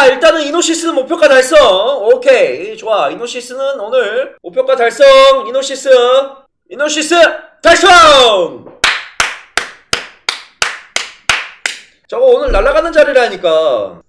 자 일단은 이노시스는 목표가 달성. 오케이 좋아. 이노시스는 오늘 목표가 달성. 이노시스 이노시스 달성! 저거 오늘 날아가는 자리라니까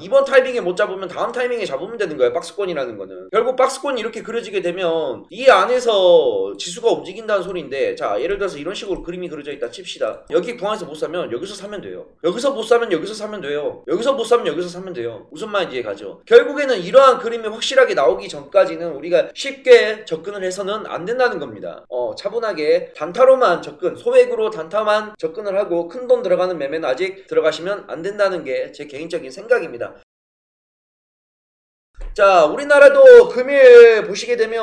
이번 타이밍에 못 잡으면 다음 타이밍에 잡으면 되는 거예요 박스권이라는 거는. 결국 박스권이 이렇게 그려지게 되면 이 안에서 지수가 움직인다는 소리인데 자 예를 들어서 이런 식으로 그림이 그려져 있다 칩시다. 여기 구간에서 못 사면 여기서 사면 돼요. 여기서 못 사면 여기서 사면 돼요. 여기서 못 사면 여기서 사면 돼요. 무슨 말인지 이해가죠? 결국에는 이러한 그림이 확실하게 나오기 전까지는 우리가 쉽게 접근을 해서는 안 된다는 겁니다. 어 차분하게 단타로만 접근 소액으로 단타만 접근을 하고 큰 돈 들어가는 매매는 아직 들어가시면 안 된다는 게 제 개인적인 생각입니다 자, 우리나라도 금일 보시게 되면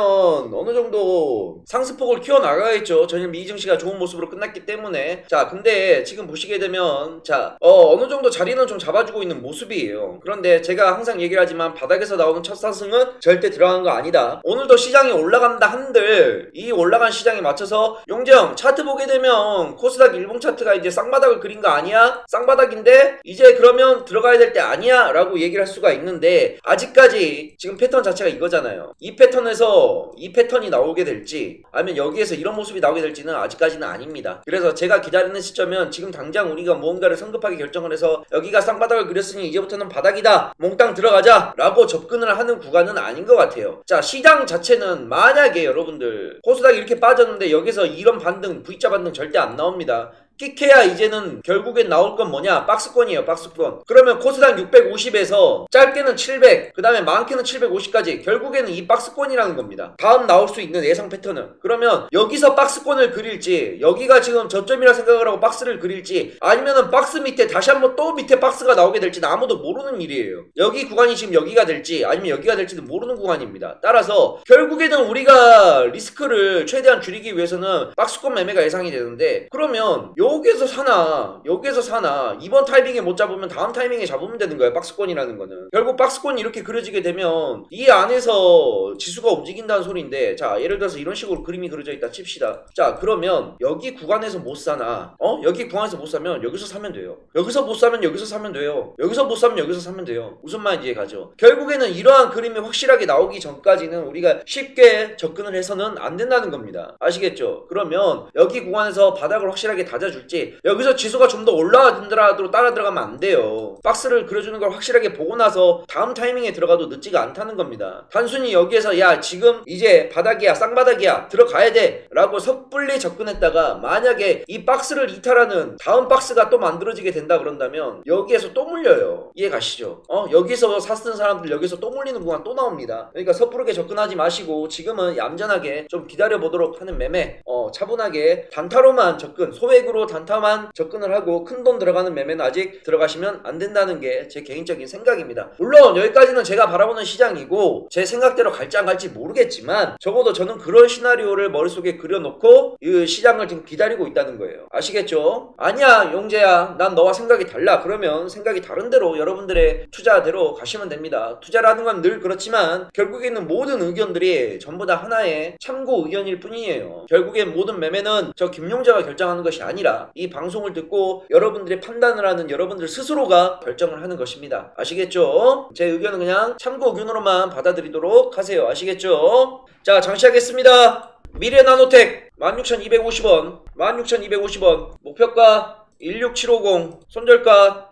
어느 정도 상승폭을 키워나가겠죠. 전일 미증 시가 좋은 모습으로 끝났기 때문에. 자, 근데 지금 보시게 되면, 자, 어, 어느 정도 자리는 좀 잡아주고 있는 모습이에요. 그런데 제가 항상 얘기를 하지만 바닥에서 나오는 첫 상승은 절대 들어간 거 아니다. 오늘도 시장이 올라간다 한들 이 올라간 시장에 맞춰서 용정 차트 보게 되면 코스닥 일봉 차트가 이제 쌍바닥을 그린 거 아니야? 쌍바닥인데 이제 그러면 들어가야 될 때 아니야? 라고 얘기를 할 수가 있는데 아직까지 지금 패턴 자체가 이거잖아요. 이 패턴에서 이 패턴이 나오게 될지 아니면 여기에서 이런 모습이 나오게 될지는 아직까지는 아닙니다. 그래서 제가 기다리는 시점은 지금 당장 우리가 무언가를 성급하게 결정을 해서 여기가 쌍바닥을 그렸으니 이제부터는 바닥이다. 몽땅 들어가자 라고 접근을 하는 구간은 아닌 것 같아요. 자 시장 자체는 만약에 여러분들 코스닥이 이렇게 빠졌는데 여기서 이런 반등 V자 반등 절대 안 나옵니다. 끽해야 이제는 결국엔 나올 건 뭐냐? 박스권이에요 박스권. 그러면 코스닥 650에서 짧게는 700 그 다음에 많게는 750까지 결국에는 이 박스권이라는 겁니다. 다음 나올 수 있는 예상 패턴은. 그러면 여기서 박스권을 그릴지 여기가 지금 저점이라 생각을 하고 박스를 그릴지 아니면은 박스 밑에 다시 한번 또 밑에 박스가 나오게 될지는 아무도 모르는 일이에요. 여기 구간이 지금 여기가 될지 아니면 여기가 될지는 모르는 구간입니다. 따라서 결국에는 우리가 리스크를 최대한 줄이기 위해서는 박스권 매매가 예상이 되는데 그러면 요 여기에서 사나 여기에서 사나 이번 타이밍에 못 잡으면 다음 타이밍에 잡으면 되는 거야 박스권이라는 거는. 결국 박스권이 이렇게 그려지게 되면 이 안에서 지수가 움직인다는 소리인데 자 예를 들어서 이런 식으로 그림이 그려져 있다 칩시다. 자 그러면 여기 구간에서 못 사나 어? 여기 구간에서 못 사면 여기서 사면 돼요. 여기서 못 사면 여기서 사면 돼요. 여기서 못 사면 여기서 사면 돼요. 무슨 말인지 가죠? 결국에는 이러한 그림이 확실하게 나오기 전까지는 우리가 쉽게 접근을 해서는 안 된다는 겁니다. 아시겠죠? 그러면 여기 구간에서 바닥을 확실하게 다져줄 줄지. 여기서 지수가 좀 더 올라가더라도 따라 들어가면 안 돼요. 박스를 그려주는 걸 확실하게 보고 나서 다음 타이밍에 들어가도 늦지가 않다는 겁니다. 단순히 여기에서 야 지금 이제 바닥이야 쌍바닥이야 들어가야 돼 라고 섣불리 접근했다가 만약에 이 박스를 이탈하는 다음 박스가 또 만들어지게 된다 그런다면 여기에서 또 물려요. 이해 가시죠? 어 여기서 샀던 사람들 여기서 또 물리는 구간 또 나옵니다. 그러니까 섣부르게 접근하지 마시고 지금은 얌전하게 좀 기다려 보도록 하는 매매 어 차분하게 단타로만 접근 소액으로 단타만 접근을 하고 큰 돈 들어가는 매매는 아직 들어가시면 안 된다는 게 제 개인적인 생각입니다. 물론 여기까지는 제가 바라보는 시장이고 제 생각대로 갈지 안 갈지 모르겠지만 적어도 저는 그런 시나리오를 머릿속에 그려놓고 이 시장을 지금 기다리고 있다는 거예요. 아시겠죠? 아니야 용재야 난 너와 생각이 달라 그러면 생각이 다른 대로 여러분들의 투자대로 가시면 됩니다. 투자라는 건 늘 그렇지만 결국에는 모든 의견들이 전부 다 하나의 참고 의견일 뿐이에요. 결국엔 모든 매매는 저 김용재가 결정하는 것이 아니라 이 방송을 듣고 여러분들이 판단을 하는 여러분들 스스로가 결정을 하는 것입니다. 아시겠죠? 제 의견은 그냥 참고 의견으로만 받아들이도록 하세요. 아시겠죠? 자, 장시하겠습니다. 미래 나노텍 16,250원, 16,250원, 목표가 16750, 손절가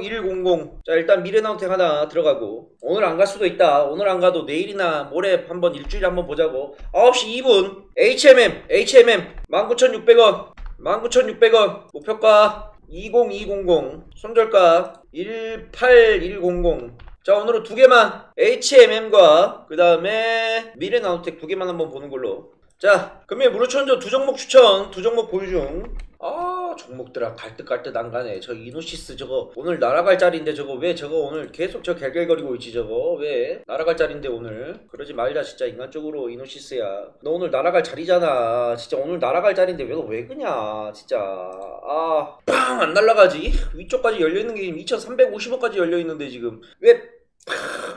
15100. 자, 일단 미래나노텍 하나 들어가고. 오늘 안 갈 수도 있다. 오늘 안 가도 내일이나 모레 한번 일주일에 한번 보자고. 9시 2분. HMM, HMM 19,600원, 19,600원. 목표가 20200, 손절가 18100. 자 오늘은 두 개만 HMM과 그 다음에 미래나노텍 두 개만 한번 보는 걸로 자 금일 무료천조 두 종목 추천 두 종목 보유 중아 종목들아 갈듯 갈듯 안 가네 저 이노시스 저거 오늘 날아갈 자리인데 저거 왜 저거 오늘 계속 저 갤갤거리고 있지 저거? 왜? 날아갈 자리인데 오늘? 그러지 말자 진짜 인간적으로 이노시스야. 너 오늘 날아갈 자리잖아. 진짜 오늘 날아갈 자리인데 왜 너왜 그냐 진짜. 아 빵! 안 날아가지? 위쪽까지 열려있는 게 지금 2350원까지 열려있는데 지금. 왜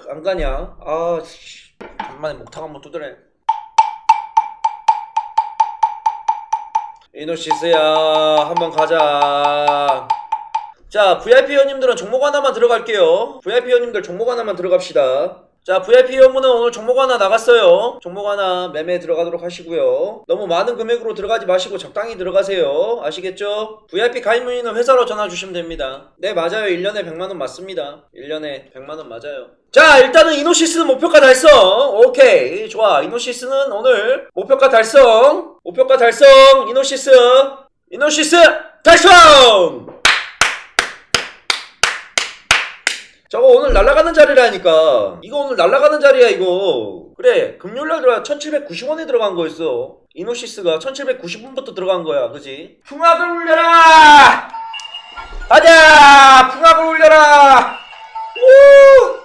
안 가냐? 아 간만에 목탕 한번 두드려 이노시스야 한번 가자 자, VIP 회원님들은 종목 하나만 들어갈게요. VIP 회원님들 종목 하나만 들어갑시다. 자, VIP 회원분은 오늘 종목 하나 나갔어요. 종목 하나 매매 들어가도록 하시고요. 너무 많은 금액으로 들어가지 마시고 적당히 들어가세요. 아시겠죠? VIP 가입 문의는 회사로 전화 주시면 됩니다. 네, 맞아요. 1년에 100만원 맞습니다. 1년에 100만원 맞아요. 자, 일단은 이노시스는 목표가 달성. 오케이. 좋아. 이노시스는 오늘 목표가 달성. 목표가 달성. 이노시스. 이노시스 달성! 저거 오늘 날아가는 자리라니까. 이거 오늘 날아가는 자리야, 이거. 그래, 금요일날 들어가 1790원에 들어간 거였어. 이노시스가 1790원부터 들어간 거야, 그지? 풍악을 울려라! 가자! 풍악을 울려라! 우!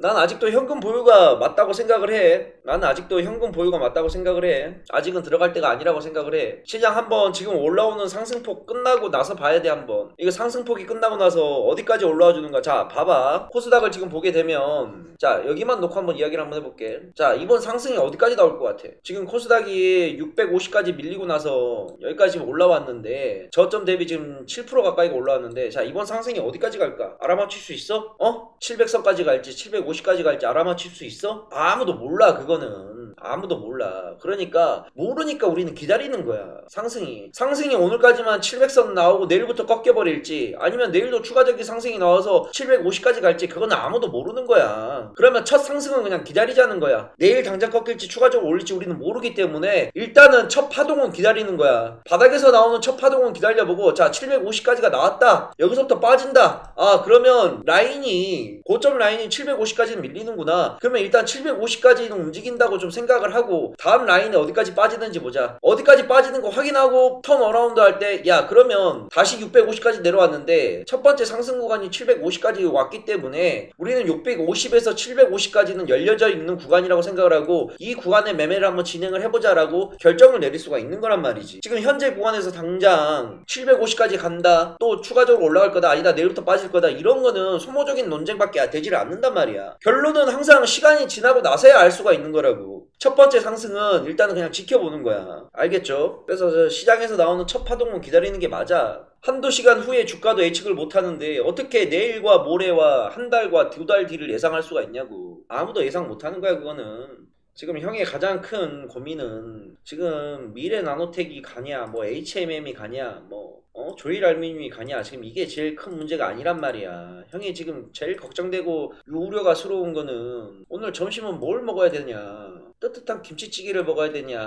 난 아직도 현금 보유가 맞다고 생각을 해. 나는 아직도 현금 보유가 맞다고 생각을 해. 아직은 들어갈 때가 아니라고 생각을 해. 시장 한번 지금 올라오는 상승폭 끝나고 나서 봐야 돼 한번. 이거 상승폭이 끝나고 나서 어디까지 올라와 주는가. 자, 봐봐. 코스닥을 지금 보게 되면 자, 여기만 놓고 한번 이야기를 한번 해볼게. 자, 이번 상승이 어디까지 나올 것 같아? 지금 코스닥이 650까지 밀리고 나서 여기까지 올라왔는데 저점 대비 지금 7% 가까이가 올라왔는데 자, 이번 상승이 어디까지 갈까? 알아맞힐 수 있어? 어? 700선까지 갈지 750 까지 갈지 알아맞힐 수 있어? 아무도 몰라 그거는 아무도 몰라. 그러니까 모르니까 우리는 기다리는 거야 상승이. 상승이 오늘까지만 700선 나오고 내일부터 꺾여버릴지 아니면 내일도 추가적인 상승이 나와서 750까지 갈지 그거는 아무도 모르는 거야. 그러면 첫 상승은 그냥 기다리자는 거야. 내일 당장 꺾일지 추가적으로 올릴지 우리는 모르기 때문에 일단은 첫 파동은 기다리는 거야. 바닥에서 나오는 첫 파동은 기다려보고 자 750까지가 나왔다. 여기서부터 빠진다. 아 그러면 라인이 고점 라인이 750까지는 밀리는구나. 그러면 일단 750까지는 움직인다고 좀 생각 을 하고 다음 라인에 어디까지 빠지는지 보자. 어디까지 빠지는 거 확인하고 turn around 할 때 야 그러면 다시 650까지 내려왔는데 첫 번째 상승 구간이 750까지 왔기 때문에 우리는 650에서 750까지는 열려져 있는 구간이라고 생각을 하고 이 구간에 매매를 한번 진행을 해보자라고 결정을 내릴 수가 있는 거란 말이지. 지금 현재 구간에서 당장 750까지 간다 또 추가적으로 올라갈 거다 아니다 내일부터 빠질 거다 이런 거는 소모적인 논쟁밖에 되지를 않는단 말이야. 결론은 항상 시간이 지나고 나서야 알 수가 있는 거라고 첫 번째 상승은 일단은 그냥 지켜보는 거야. 알겠죠? 그래서 저 시장에서 나오는 첫 파동은 기다리는 게 맞아. 한두 시간 후에 주가도 예측을 못 하는데 어떻게 내일과 모레와 한 달과 두 달 뒤를 예상할 수가 있냐고. 아무도 예상 못 하는 거야 그거는. 지금 형의 가장 큰 고민은 지금 미래 나노텍이 가냐 뭐 HMM이 가냐 뭐 어? 조일 알미늄이 가냐. 지금 이게 제일 큰 문제가 아니란 말이야. 형이 지금 제일 걱정되고 우려가 스러운 거는 오늘 점심은 뭘 먹어야 되냐 뜨뜻한 김치찌개를 먹어야 되냐?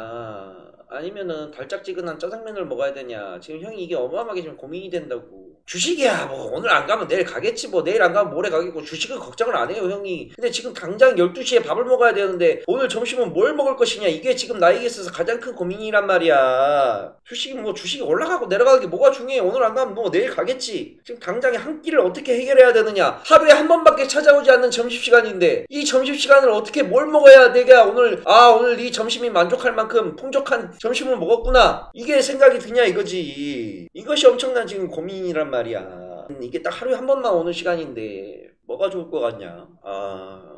아니면은 달짝지근한 짜장면을 먹어야 되냐? 지금 형이 이게 어마어마하게 지금 고민이 된다고 주식이야 뭐. 오늘 안 가면 내일 가겠지 뭐. 내일 안 가면 모레 가겠고 주식은 걱정을 안 해요 형이. 근데 지금 당장 12시에 밥을 먹어야 되는데 오늘 점심은 뭘 먹을 것이냐? 이게 지금 나에게 있어서 가장 큰 고민이란 말이야. 주식이 뭐 주식이 올라가고 내려가는 게 뭐가 중요해? 오늘 안 가면 뭐 내일 가겠지. 지금 당장에 한 끼를 어떻게 해결해야 되느냐? 하루에 한 번밖에 찾아오지 않는 점심시간인데 이 점심시간을 어떻게 뭘 먹어야 내가 오늘 아 오늘 이 점심이 만족할 만큼 풍족한 점심을 먹었구나. 이게 생각이 드냐 이거지. 이것이 엄청난 지금 고민이란 말이야 음, 이게 딱 하루에 한 번만 오는 시간인데 뭐가 좋을 것 같냐 아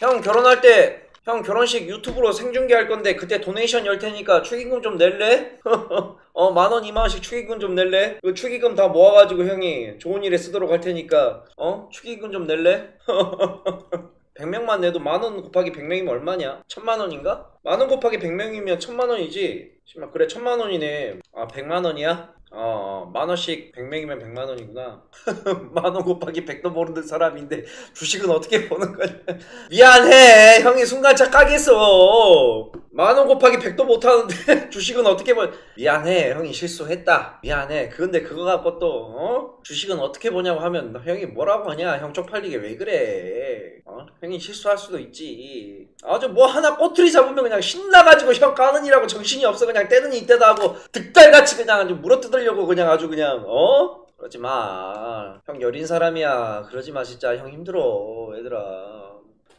형 결혼할 때 형 결혼식 유튜브로 생중계 할 건데 그때 도네이션 열 테니까 축의금 좀 낼래? 어 만원 이만원씩 축의금 좀 낼래? 그 축의금 다 모아가지고 형이 좋은 일에 쓰도록 할 테니까 어 축의금 좀 낼래? 100명만 내도 만원 곱하기 100명이면 얼마냐? 천만원인가? 만원 곱하기 100명이면 천만원이지? 그래 천만원이네 아 100만원이야? 어, 만 원씩 100명이면 100만 원이구나. 만 원 곱하기 100도 모르는 사람인데 주식은 어떻게 버는 거냐. 미안해. 형이 순간 착각했어. 만 원 곱하기 100도 못 하는데 주식은 어떻게 버 미안해. 형이 실수했다. 미안해. 그런데 그거 갖고 또, 어? 주식은 어떻게 보냐고 하면 형이 뭐라고 하냐. 형 쪽팔리게 왜 그래. 어? 형이 실수할 수도 있지. 아주 뭐 하나 꼬투리 잡으면 그냥 신나가지고 형 까는 이라고 정신이 없어. 그냥 때는 이때다 하고 득달같이 그냥 아주 물어뜯 으려고 그냥 아주 그냥, 어? 그러지 마. 형 여린 사람이야. 그러지 마, 진짜. 형 힘들어, 얘들아.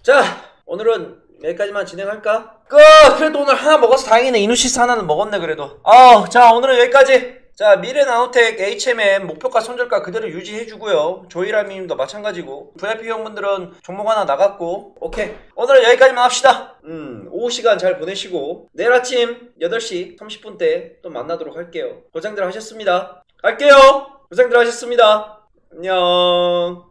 자, 오늘은 여기까지만 진행할까? 그, 그래도 오늘 하나 먹어서 다행이네. 이누시스 하나는 먹었네, 그래도. 아, 자, 오늘은 여기까지. 자, 미래 나노텍 HMM 목표가 손절가 그대로 유지해주고요. 조이라미님도 마찬가지고. VIP 형분들은 종목 하나 나갔고. 오케이. 오늘은 여기까지만 합시다. 음, 오후 시간 잘 보내시고. 내일 아침 8시 30분 때 또 만나도록 할게요. 고생들 하셨습니다. 갈게요. 고생들 하셨습니다. 안녕.